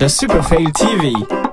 The Super Superfail TV.